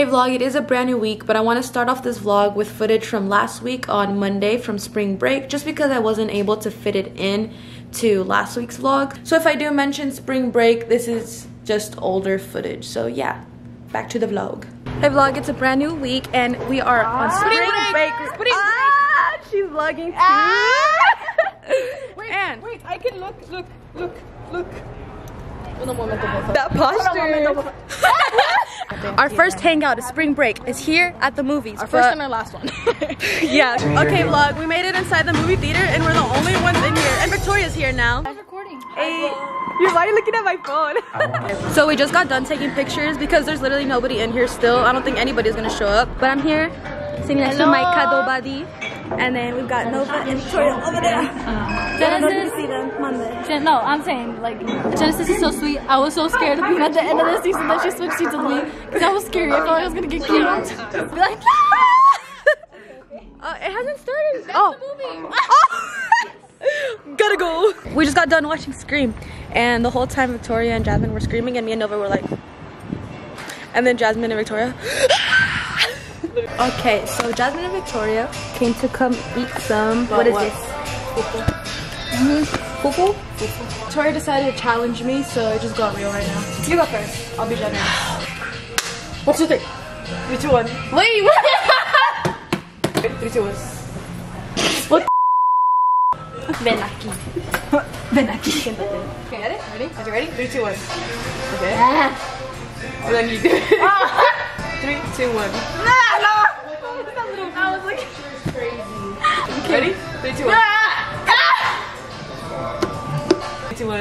Hey vlog, it is a brand new week, but I want to start off this vlog with footage from last week on Monday from spring break, just because I wasn't able to fit it in to last week's vlog. So if I do mention spring break, this is just older footage. So yeah, back to the vlog. Hey vlog, it's a brand new week and we are on spring break. Spring ah, she's vlogging too. Ah! wait, and wait, I can look, look, look, look. That posture. our first hangout is spring break. Is here at the movies. Our first and our last one. yeah. Okay, vlog. We made it inside the movie theater, and we're the only ones in here. And Victoria's here now. I was recording. Hey. You're why are you looking at my phone? so we just got done taking pictures because there's literally nobody in here still. I don't think anybody's gonna show up. But I'm here sitting next to my cuddle buddy. And then we've got Nova and Victoria over there. Uh, Genesis. see them Monday. Gen no, I'm saying like Genesis is so sweet. I was so scared of being at the end of the season that she switched seats with me because I was scared. I thought I was gonna get killed. Be like, uh, it hasn't started. oh. Gotta go. We just got done watching Scream, and the whole time Victoria and Jasmine were screaming, and me and Nova were like, and then Jasmine and Victoria. Okay, so Jasmine and Victoria came to come eat some, what, what is what? this? Fufu. Mm -hmm. Fufu? Fufu. Victoria decided to challenge me, so it just got real right now. You go first. I'll be generous. One, two, three. Three, two, one. Wait, what? three, two, one. What Ven aquí. Ven aquí. Okay, ready? Ready? Are you ready? Three, two, one. Okay. Ah. And then you do it. Three, two, one. Nah, no! I was like, crazy. Ready? Three, two, one. Three, two, one.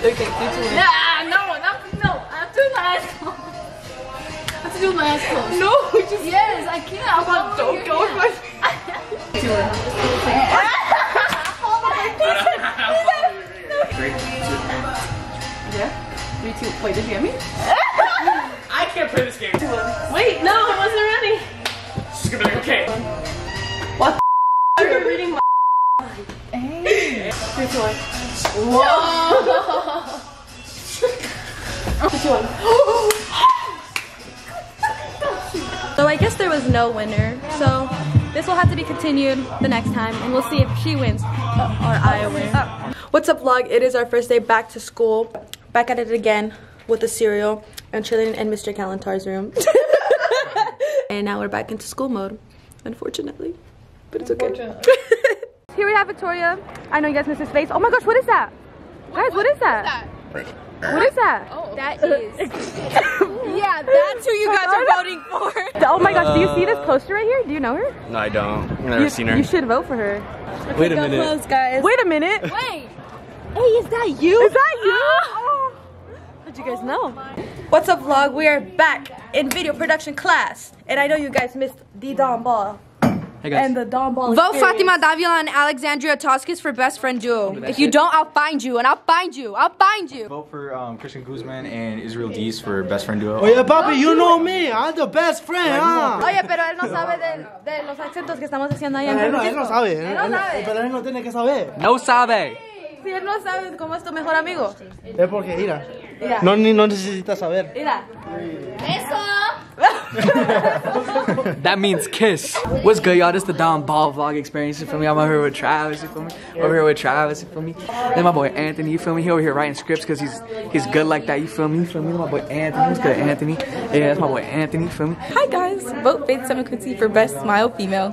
Okay, three, two, one. Nah, no, not, no. I have to do my eyes closed. I have to do my eyes closed. No, just. Yes, I can't. About don't go. Two, one. Wait, did you hear me? I can't play this game. Wait, no, I wasn't ready. She's gonna be like, okay. What the You're reading my Hey. Three, two, one. Whoa. Three, two, one. so I guess there was no winner. So this will have to be continued the next time and we'll see if she wins or I win. What's up vlog? It is our first day back to school. Back at it again with the cereal and chilling in Mr. Kalantar's room. and now we're back into school mode, unfortunately. But it's okay. Here we have Victoria. I know you guys missed his face. Oh my gosh, what is that? Guys, what is that? What is that? Oh, that is. yeah, that's who you guys are voting for. Oh my gosh, do you see this uh, poster right here? Do you know her? No, I don't. I've never you, seen her. You should vote for her. Okay, Wait a minute. Close, guys. Wait a minute. Wait. Hey, is that you? Is that you? Oh. How'd you guys know? What's up vlog? We are back in video production class. And I know you guys missed the Don Ball. Hey guys. And the Don Ball Vote experience. Fatima Davila and Alexandria Toscas for best friend duo. If you don't, I'll find you and I'll find you. I'll find you. Vote for um, Christian Guzman and Israel Dees for best friend duo. Oh yeah, papi, you know me. I'm the best friend, huh? Oye, pero él no sabe de, de los acentos que estamos haciendo ahí en él, no, él no sabe. Él, no sabe. Pero él no tiene que saber. No sabe. Si él no sabe cómo es tu mejor amigo. Es porque, mira, mira. No, ni, no necesita saber. Mira. Eso. that means kiss. What's good, y'all? This the Don Ball vlog experience. You feel me? I'm over here with Travis. You feel me? Over here with Travis. You feel me? Then my boy Anthony. You feel me? He over here writing scripts because he's he's good like that. You feel me? You feel me? My boy Anthony. What's good, Anthony? Yeah, that's my boy Anthony. You feel me? Hi guys. Vote Faith Semiquincy for best smile female.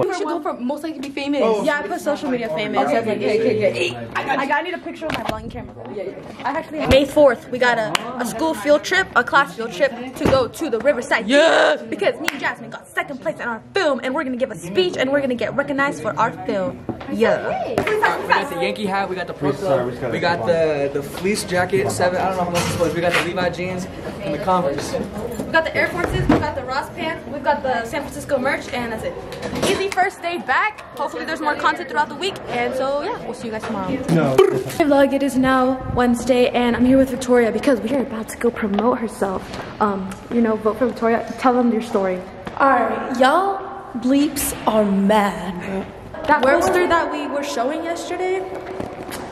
What? You should go for most likely to be famous. Oh. Yeah, I put social media famous. Okay, okay, okay, okay, okay. I, got, I, got, I need a picture of my vlogging camera. Yeah, yeah. I actually May 4th, we got a, a school field trip, a class field trip to go to the Riverside. Yes! Because me and Jasmine got second place in our film and we're gonna give a speech and we're gonna get recognized for our film. Yeah. We got the Yankee hat, we got the purple, we got the, the fleece jacket, seven, I don't know how much it's supposed We got the Levi jeans and the Converse. We got the Air Forces, we've got the Ross pants, we've got the San Francisco merch, and that's it. Easy first day back. Hopefully there's more content throughout the week. And so yeah, we'll see you guys tomorrow. No. Hey vlog, it is now Wednesday and I'm here with Victoria because we are about to go promote herself. Um, you know, vote for Victoria. Tell them your story. Alright, y'all bleeps are mad. That poster that we were showing yesterday,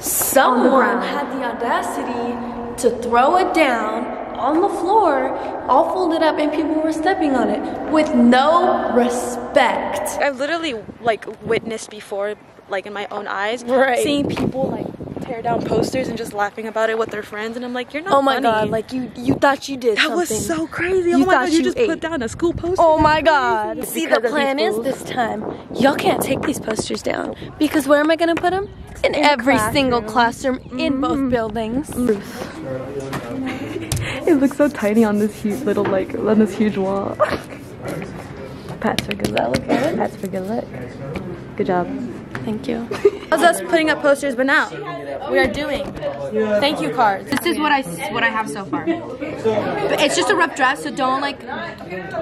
someone had the audacity to throw it down on the floor, all folded up, and people were stepping on it with no respect. I've literally like witnessed before, like in my own eyes, Right. seeing people like tear down posters and just laughing about it with their friends, and I'm like, you're not. Oh my funny. god, like you you thought you did that something. was so crazy. Oh you oh my god, you you just ate. put down a school poster. Oh my god. See, the plan is this time, y'all can't take these posters down. Because where am I gonna put them? In, every single classroom in both mm-hmm. buildings. It looks so tiny on this huge little like on this huge wall. Pats for good luck. Pats for good luck. Good job. Thank you. Was us putting up posters, but now we are doing thank you cards. This is what I what I have so far. But it's just a rough draft, so don't like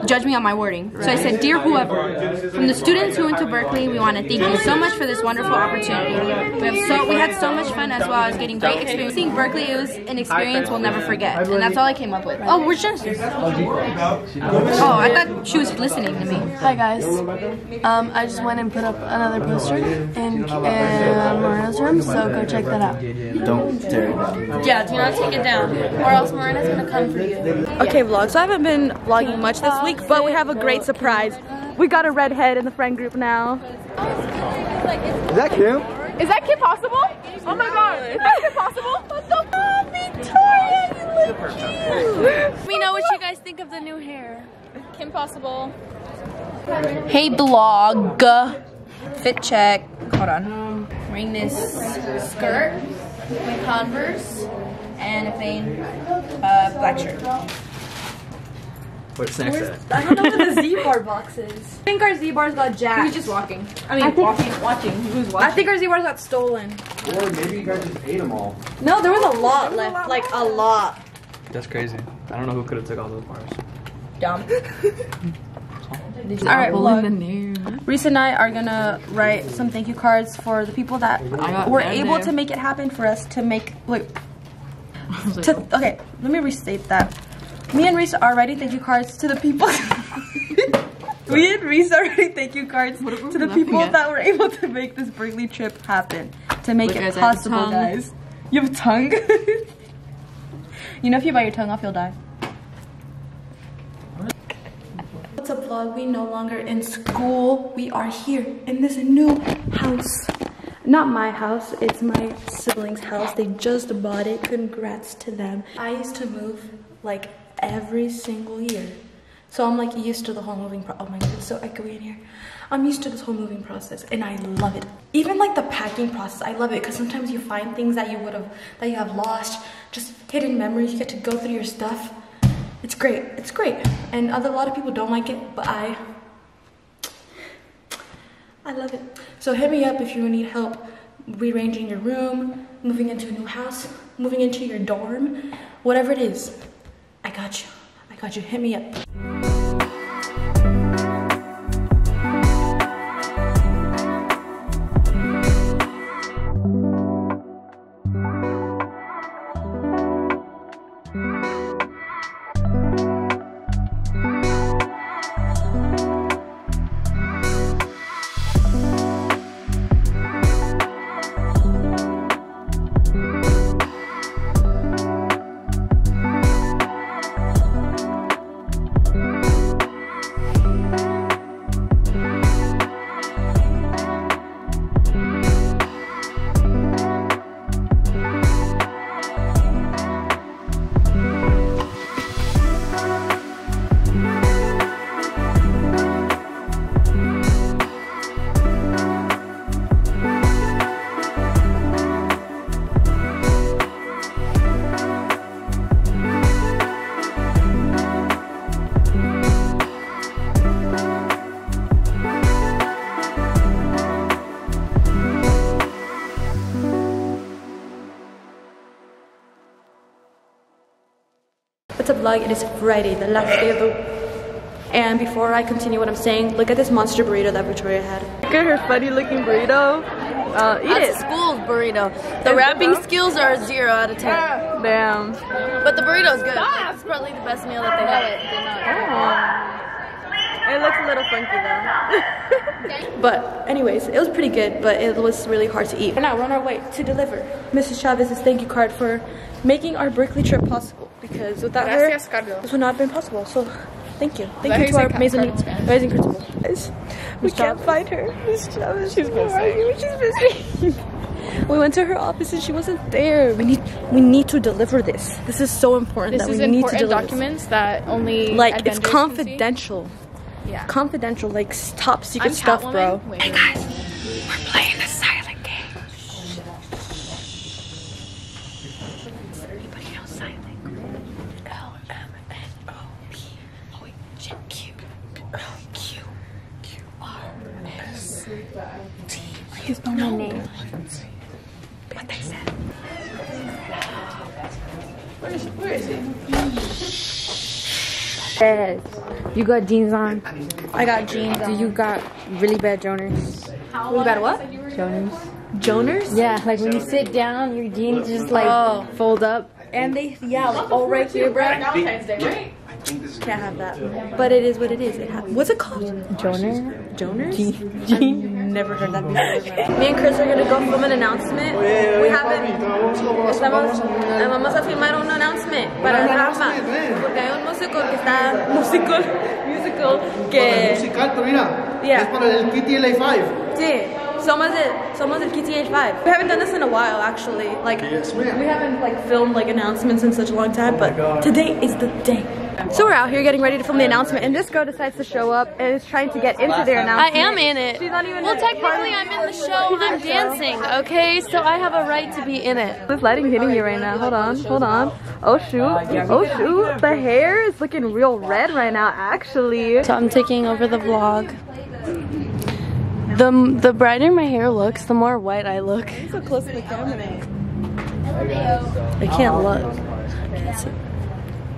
judge me on my wording. So I said, dear whoever, from the students who went to Berkeley, we want to thank you so much for this wonderful opportunity. We have so we had so much fun as well as getting great experience. Seeing Berkeley, it was an experience we'll never forget, and that's all I came up with. Oh, where's just. Oh, I thought she was listening to me. Hi guys. Um, I just went and put up another poster in, in Marina's room, so go check that out. Don't tear it down. Yeah, do not take it down, or else Marina's gonna come for you. Okay, vlog. So I haven't been vlogging much this week, but we have a great surprise. We got a redhead in the friend group now. Is that Kim? Is that Kim Possible? Oh my god, is that Kim Possible? What the fuck, Victoria, you look cute. Let me know what you guys think of the new hair. Kim possible. Hey blog. Fit check. Hold on. Wearing this skirt, my Converse, and a plain uh, black shirt. What's next? at? I don't know where the Z bar box is. I think our Z bars got jacked. He's just walking. I mean, walking, watching. Who's I watching? think our Z bars got stolen. Or maybe you guys just ate them all. No, there was a lot left. Like a lot. That's crazy. I don't know who could have took all those bars. Dumb. All right, vlog. Reese and I are gonna write some thank you cards for the people that were able to make it happen for us to make. Wait. To, okay, let me restate that. Me and Reese are writing thank you cards to the people. Me and Reese are writing thank you cards to the people that were able to make this Berkeley trip happen. To make Look, it guys, I have a possible, guys. You have a tongue? you know if you bite your tongue off, you'll die. What's vlog? We no longer in school. We are here in this new house. Not my house, it's my siblings' house. They just bought it. Congrats to them. I used to move like every single year. So I'm like used to the whole moving pro- oh my god, it's so echoey in here. I'm used to this whole moving process and I love it. Even like the packing process, I love it because sometimes you find things that you would have that you have lost, just hidden memories. You get to go through your stuff. It's great. It's great. And other, a lot of people don't like it, but I I love it. So hit me up if you need help rearranging your room, moving into a new house, moving into your dorm, whatever it is. I got you. I got you. Hit me up. What's? It is Friday, the last day of the and before I continue what I'm saying, look at this monster burrito that Victoria had. Look at her funny looking burrito. Uh, eat That's school's burrito. The wrapping skills are a zero out of ten. Damn. But the burrito's good. Like, it's probably the best meal that they have. It looks a little funky though. but anyways, it was pretty good, but it was really hard to eat. And now we're on our way to deliver Mrs. Chavez's thank you card for making our Berkeley trip possible. Because without Gracias, her, Carlos. this would not have been possible. So thank you. Thank you to our amazing, amazing principal. Guys, we can't find her. She's busy. She's busy. We went to her office and she wasn't there. We need we need to deliver this. This is so important This that we need to deliver this. documents that only Like it's vendors can see. confidential. Yeah. Confidential, like top secret I'm stuff, Catwoman. bro. Wait, wait, wait. playing the silent game. Please know my name. What they said. Yes. You got jeans on. I got jeans. Do you got really bad joners? You got what? Joners? Joners? Yeah, like when you sit down, your jeans just like Oh. fold up. And they, yeah, like all right here, bro. Valentine's Day, right? Can't have that. But it is what it is. It ha- What's it called? Joner? Joners? Never heard that before. Me and Chris are gonna go film an announcement. We haven't. Estamos, eh, vamos a filmar un announcement para Rafa. Porque hay un músico que está. Musical. Musical. Que. Musical, pero mira, Yeah. es para el PTLA 5. Sí. Somos el, somos el KTH5. We haven't done this in a while, actually. Like, Yes, ma'am. we haven't like filmed like announcements in such a long time, but today is the day. So we're out here getting ready to film the announcement, and this girl decides to show up and is trying to get into their announcement. I am in it. She's not even. Well, in it. technically, I'm in the show. I'm dancing, okay? So I have a right to be in it. This lighting hitting you right now. Hold on, hold on. Oh shoot, oh shoot. The hair is looking real red right now, actually. So I'm taking over the vlog. The, the brighter my hair looks, the more white I look. So close to the camera. I can't look.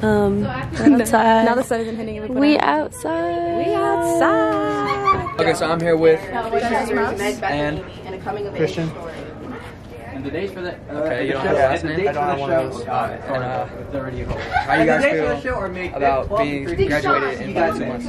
Um, we're outside. Now the sun isn't hitting you. We I- outside. we outside. Okay, so I'm here with and Christian. Okay, you don't have a last name. I don't have one of those. Alright, and uh, how you guys feel about being graduated in about two months?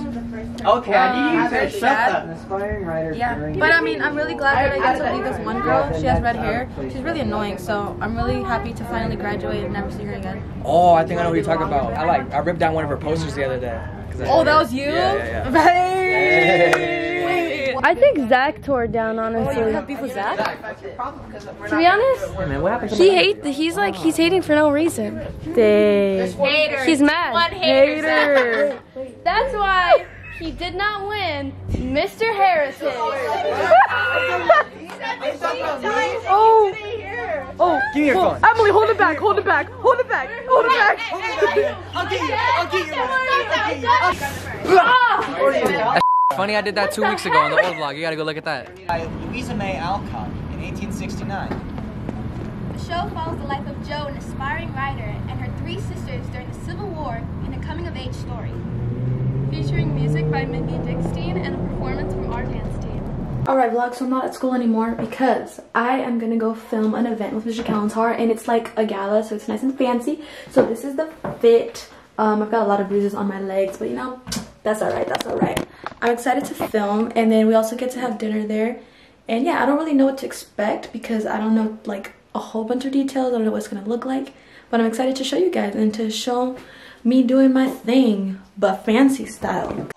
Okay, I need you to shut sad. up. Aspiring writer. Yeah, but I mean, I'm really glad that I get to lead this one girl. She has red hair. She's really annoying, so I'm really happy to finally graduate and never see her again. Oh, I think I know who you're talking about. I like I ripped down one of her posters the other day. Oh, that was you? Yeah, yeah, yeah. Hey! I think Zach tore it down, Oh, honestly. you have beef with Zach? To be honest, Man, what happened to he my- hate. He's like he's hating for no reason. Dang. He's mad. Hater. That's why he did not win Mr. Heritage. Oh. Oh. Give me your hold- phone. Emily, hold it back. Hold it back. Hold it back. Hold it back. Funny, I did that two weeks ago on the old vlog. You gotta go look at that. By Louisa May Alcott in 1869. The show follows the life of Jo, an aspiring writer, and her three sisters during the Civil War in a coming of age story. Featuring music by Mindy Dickstein and a performance from our dance team. Alright vlog, so I'm not at school anymore because I am gonna go film an event with Mr. Kalantar and it's like a gala so it's nice and fancy. So this is the fit. Um, I've got a lot of bruises on my legs but you know, that's alright, that's alright. I'm excited to film and then we also get to have dinner there. And yeah, I don't really know what to expect because I don't know like a whole bunch of details. I don't know what it's gonna look like. But I'm excited to show you guys and to show me doing my thing, but fancy style.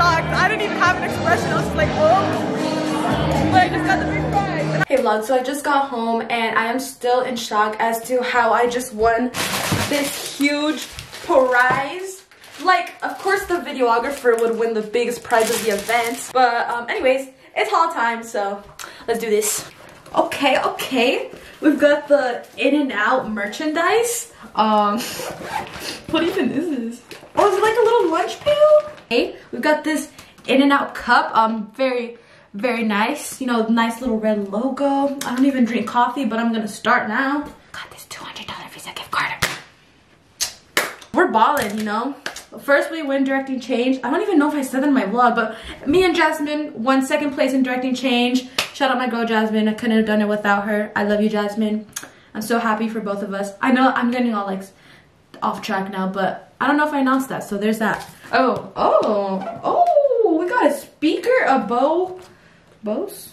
Shocked. I didn't even have an expression. I was just like, oh. But I just got the big prize. Hey vlog, so I just got home and I am still in shock as to how I just won this huge prize. Like, of course the videographer would win the biggest prize of the event. But um, anyways, it's haul time, so let's do this. Okay, okay. We've got the In-N-Out merchandise. Um, what even is this? Oh, is it like a little lunch pail? Okay, we've got this In-N-Out cup. Um, very, very nice. You know, nice little red logo. I don't even drink coffee, but I'm gonna start now. Got this $200 Visa gift card. We're balling, you know? First we win directing change. I don't even know if I said that in my vlog, but me and Jasmine won second place in directing change. Shout out my girl Jasmine. I couldn't have done it without her. I love you, Jasmine. I'm so happy for both of us. I know I'm getting all like off track now, but I don't know if I announced that, so there's that. Oh, oh, oh, we got a speaker, a Bo, Bose,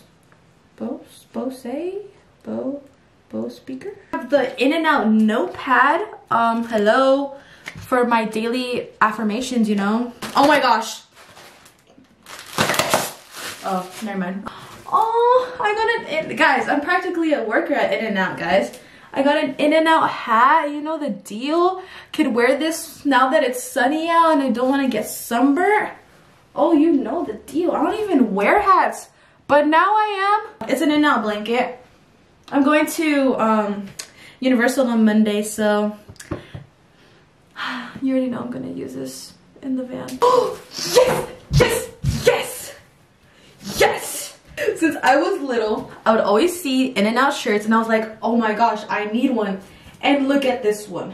Bose, Bose, Bo, Bo speaker. I have the In-N-Out notepad. Um, hello for my daily affirmations, you know. Oh my gosh. Oh, never mind. Oh, I got an, in guys, I'm practically a worker at In-N-Out, guys. I got an In-N-Out hat, you know the deal. Could wear this now that it's sunny out and I don't want to get sunburned. Oh, you know the deal. I don't even wear hats, but now I am. It's an In-N-Out blanket. I'm going to um, Universal on Monday, so you already know I'm gonna use this in the van. Oh, yes, yes, yes, yes. Since I was little, I would always see In-N-Out shirts and I was like, oh my gosh, I need one. And look at this one.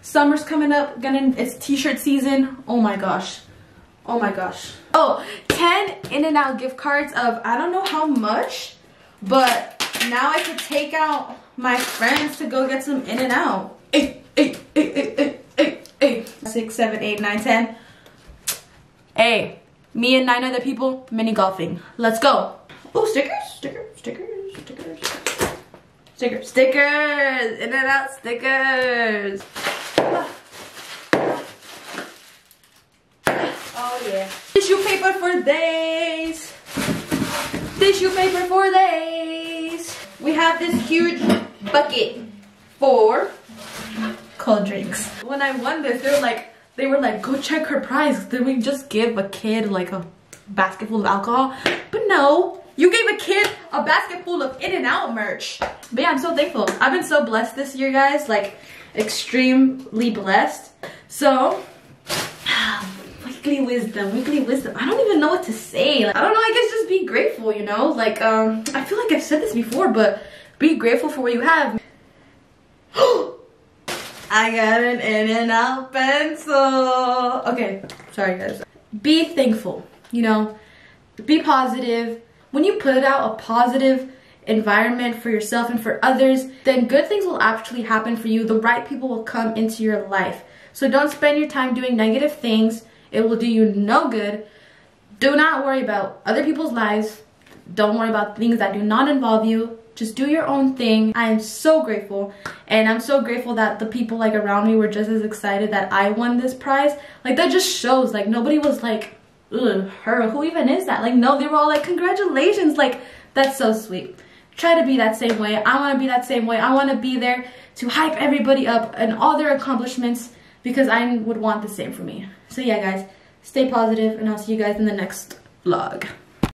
Summer's coming up, gonna, it's t-shirt season. Oh my gosh. Oh my gosh. Oh, 10 In-N-Out gift cards of, I don't know how much, but now I could take out my friends to go get some In-N-Out. Eight, eight, eight, eight, eight, eight, eight. Six, seven, eight, nine, ten. Hey, me and nine other people mini golfing. Let's go. Oh, stickers, stickers, stickers, stickers. Stickers, stickers, In-N-Out stickers. Oh yeah. Tissue paper for days. Tissue paper for days. We have this huge bucket for cold drinks. When I won this, they were like, they were like, go check her prize. Did we just give a kid like a basket full of alcohol? But no, you gave a kid a basket full of In-N-Out merch. But yeah, I'm so thankful. I've been so blessed this year, guys. Like, extremely blessed. So, weekly wisdom, weekly wisdom. I don't even know what to say. Like, I don't know, I guess just be grateful, you know? Like, um, I feel like I've said this before, but be grateful for what you have. I got an in and out pencil. Okay, sorry guys. Be thankful, you know? Be positive. When you put out a positive environment for yourself and for others, then good things will actually happen for you. The right people will come into your life. So don't spend your time doing negative things. It will do you no good. Do not worry about other people's lives. Don't worry about things that do not involve you. Just do your own thing. I am so grateful. And I'm so grateful that the people like around me were just as excited that I won this prize. Like that just shows like nobody was like, ugh, her, who even is that? Like no, they were all like, congratulations. Like that's so sweet. Try to be that same way. I want to be that same way. I want to be there to hype everybody up and all their accomplishments because I would want the same for me. So yeah, guys, stay positive and I'll see you guys in the next vlog.